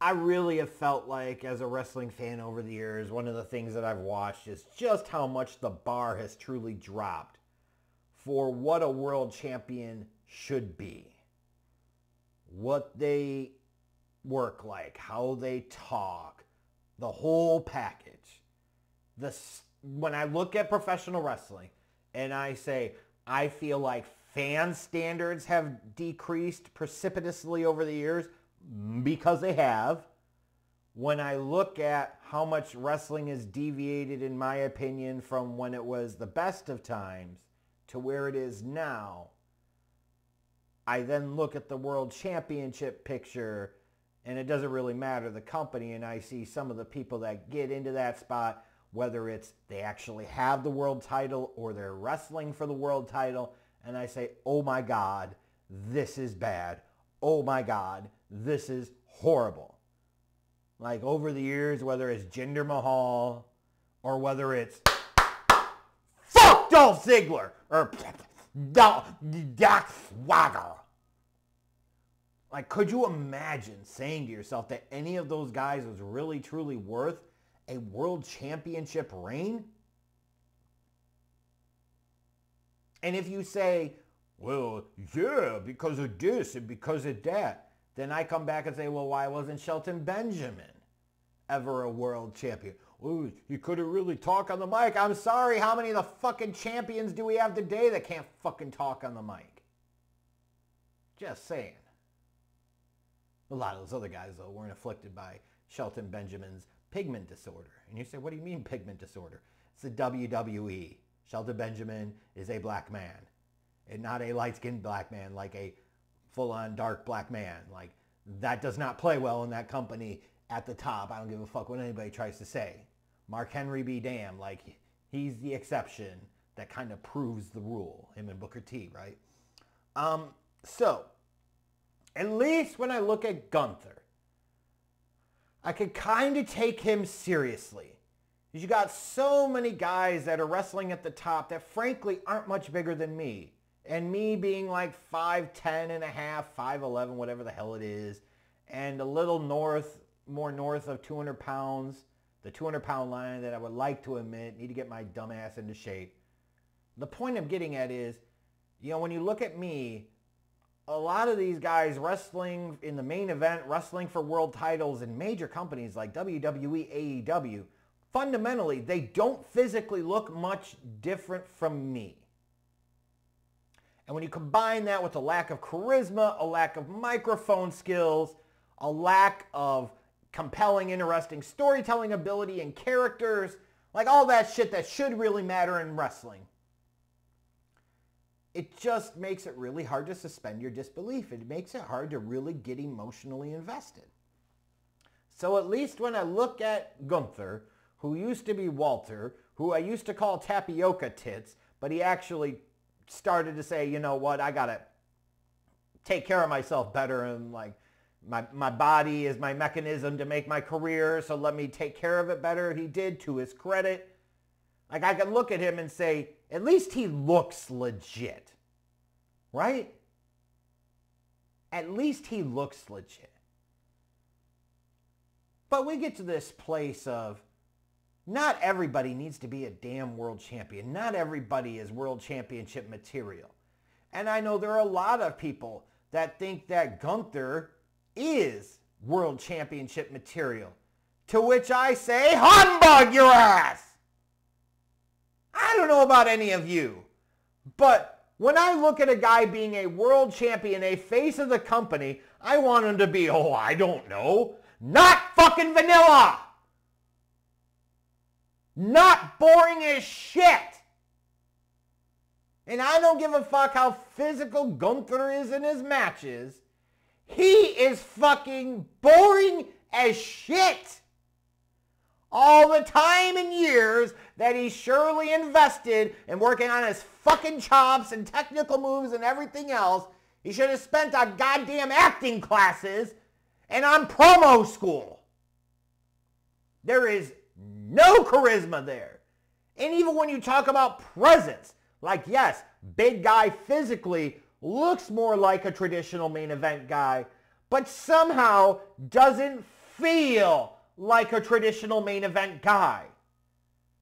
I really have felt like, as a wrestling fan over the years, one of the things that I've watched is just how much the bar has truly dropped for what a world champion should be. What they work like, how they talk, the whole package. The, when I look at professional wrestling and I say, I feel like fan standards have decreased precipitously over the years, because they have. When I look at how much wrestling has deviated, in my opinion, from when it was the best of times to where it is now, I then look at the world championship picture and it doesn't really matter the company and I see some of the people that get into that spot, whether it's they actually have the world title or they're wrestling for the world title, and I say, oh my God, this is bad. Oh my God, this is horrible. Like over the years, whether it's Jinder Mahal or whether it's fuck Dolph Ziggler or Jack Swagger. Like, could you imagine saying to yourself that any of those guys was really truly worth a world championship reign? And if you say, well, yeah, because of this and because of that, then I come back and say, well, why wasn't Shelton Benjamin ever a world champion? Ooh, he couldn't really talk on the mic. I'm sorry, how many of the fucking champions do we have today that can't fucking talk on the mic? Just saying. A lot of those other guys, though, weren't afflicted by Shelton Benjamin's pigment disorder. And you say, what do you mean pigment disorder? It's the WWE. Shelton Benjamin is a black man and not a light-skinned black man like a full-on dark black man. Like that does not play well in that company at the top. I don't give a fuck what anybody tries to say. Mark Henry be damn. Like he's the exception that kind of proves the rule. Him and Booker T, right? Um, so at least when I look at Gunther, I could kind of take him seriously. You got so many guys that are wrestling at the top that frankly aren't much bigger than me and me being like 5'10 and a half, 5'11, whatever the hell it is, and a little north, more north of 200 pounds, the 200 pound line that I would like to admit, need to get my dumb ass into shape. The point I'm getting at is, you know, when you look at me, a lot of these guys wrestling in the main event, wrestling for world titles in major companies like WWE, AEW, fundamentally, they don't physically look much different from me. And when you combine that with a lack of charisma, a lack of microphone skills, a lack of compelling, interesting storytelling ability and characters, like all that shit that should really matter in wrestling, it just makes it really hard to suspend your disbelief. It makes it hard to really get emotionally invested. So at least when I look at Gunther, who used to be Walter, who I used to call tapioca tits, but he actually started to say, you know what, I got to take care of myself better and like my, my body is my mechanism to make my career, so let me take care of it better. He did to his credit. Like I can look at him and say, at least he looks legit, right? At least he looks legit. But we get to this place of not everybody needs to be a damn world champion. Not everybody is world championship material. And I know there are a lot of people that think that Gunther is world championship material. To which I say, humbug your ass! I don't know about any of you, but when I look at a guy being a world champion, a face of the company, I want him to be, oh, I don't know, not fucking vanilla! Not boring as shit. And I don't give a fuck how physical Gunther is in his matches. He is fucking boring as shit. All the time and years that he surely invested in working on his fucking chops and technical moves and everything else, he should have spent on goddamn acting classes and on promo school. There is no charisma there. And even when you talk about presence, like yes, big guy physically looks more like a traditional main event guy, but somehow doesn't feel like a traditional main event guy.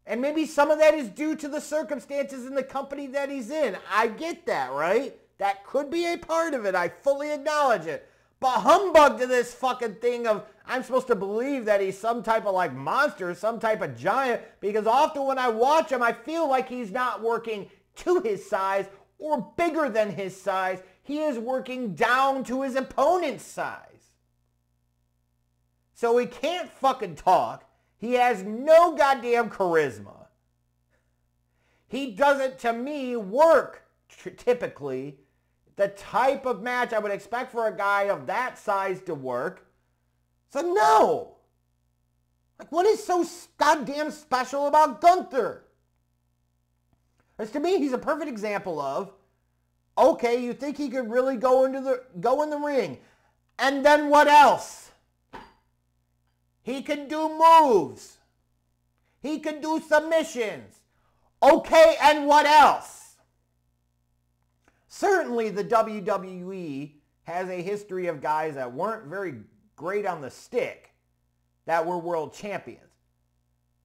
And maybe some of that is due to the circumstances in the company that he's in. I get that, right? That could be a part of it. I fully acknowledge it. But humbug to this fucking thing of I'm supposed to believe that he's some type of like monster, some type of giant, because often when I watch him, I feel like he's not working to his size or bigger than his size. He is working down to his opponent's size. So he can't fucking talk. He has no goddamn charisma. He doesn't, to me, work typically the type of match I would expect for a guy of that size to work. So no. Like what is so goddamn special about Gunther? As to me, he's a perfect example of, okay, you think he could really go into the go in the ring. And then what else? He can do moves. He can do submissions. Okay, and what else? Certainly the WWE has a history of guys that weren't very great on the stick that were world champions.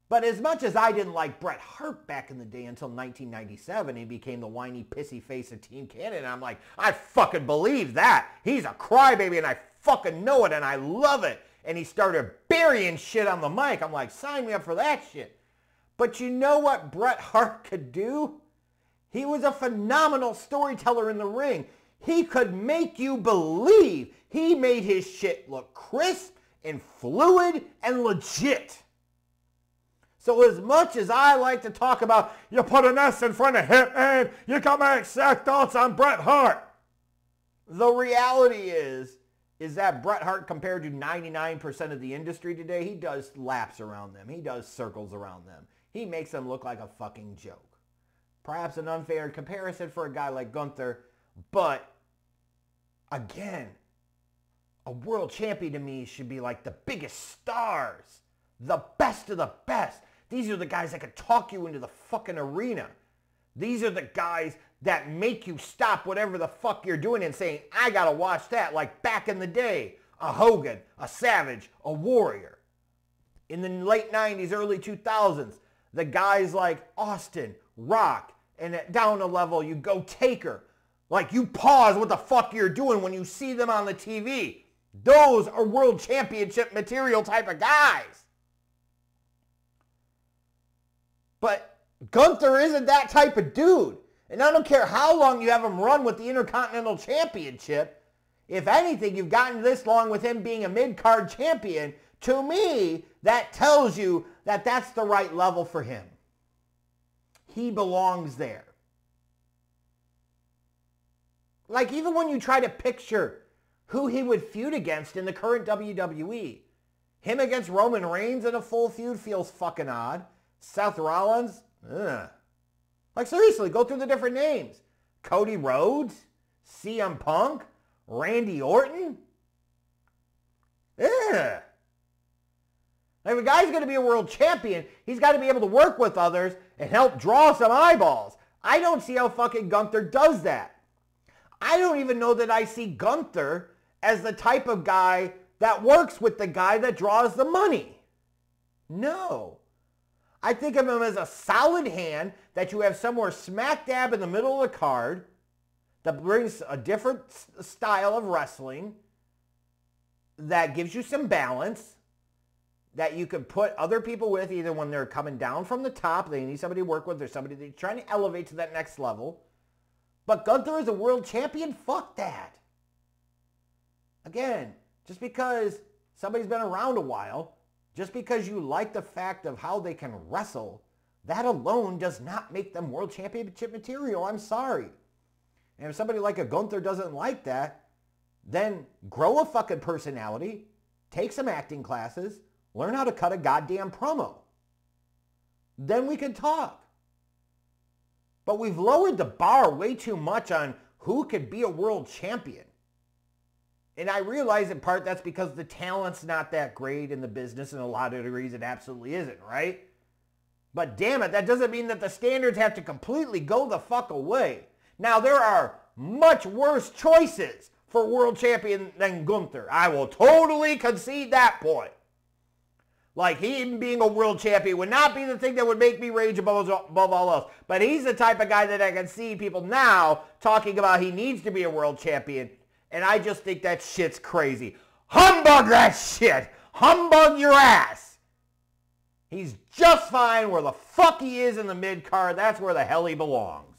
But as much as I didn't like Bret Hart back in the day until 1997, he became the whiny pissy face of Team Canada. I'm like, I fucking believe that. He's a crybaby and I fucking know it and I love it and he started burying shit on the mic. I'm like, sign me up for that shit. But you know what Bret Hart could do? He was a phenomenal storyteller in the ring. He could make you believe. He made his shit look crisp and fluid and legit. So as much as I like to talk about, you put an S in front of him Hitman, you got my exact thoughts on Bret Hart. The reality is, is that Bret Hart compared to 99% of the industry today, he does laps around them. He does circles around them. He makes them look like a fucking joke. Perhaps an unfair comparison for a guy like Gunther, but again, a world champion to me should be like the biggest stars, the best of the best. These are the guys that could talk you into the fucking arena. These are the guys that make you stop whatever the fuck you're doing and saying, I gotta watch that, like back in the day, a Hogan, a Savage, a Warrior. In the late 90s, early 2000s, the guys like Austin, Rock, and down a level, you go Taker. Like you pause what the fuck you're doing when you see them on the TV. Those are world championship material type of guys. But Gunther isn't that type of dude. And I don't care how long you have him run with the Intercontinental Championship. If anything, you've gotten this long with him being a mid-card champion. To me, that tells you that that's the right level for him. He belongs there. Like even when you try to picture who he would feud against in the current WWE, him against Roman Reigns in a full feud feels fucking odd. Seth Rollins, ugh. Like seriously, go through the different names. Cody Rhodes, CM Punk, Randy Orton. Yeah. If a guy's going to be a world champion, he's got to be able to work with others and help draw some eyeballs. I don't see how fucking Gunther does that. I don't even know that I see Gunther as the type of guy that works with the guy that draws the money. No. I think of him as a solid hand that you have somewhere smack dab in the middle of the card that brings a different style of wrestling that gives you some balance that you could put other people with either when they're coming down from the top, they need somebody to work with, or somebody they're trying to elevate to that next level. But Gunther is a world champion, fuck that. Again, just because somebody's been around a while just because you like the fact of how they can wrestle, that alone does not make them world championship material. I'm sorry. And if somebody like a Gunther doesn't like that, then grow a fucking personality, take some acting classes, learn how to cut a goddamn promo. Then we can talk. But we've lowered the bar way too much on who could be a world champion. And I realize in part that's because the talent's not that great in the business and a lot of degrees it absolutely isn't, right? But damn it, that doesn't mean that the standards have to completely go the fuck away. Now there are much worse choices for world champion than Gunther. I will totally concede that point. Like him being a world champion would not be the thing that would make me rage above, above all else. But he's the type of guy that I can see people now talking about he needs to be a world champion. And I just think that shit's crazy. Humbug that shit. Humbug your ass. He's just fine where the fuck he is in the mid card. That's where the hell he belongs.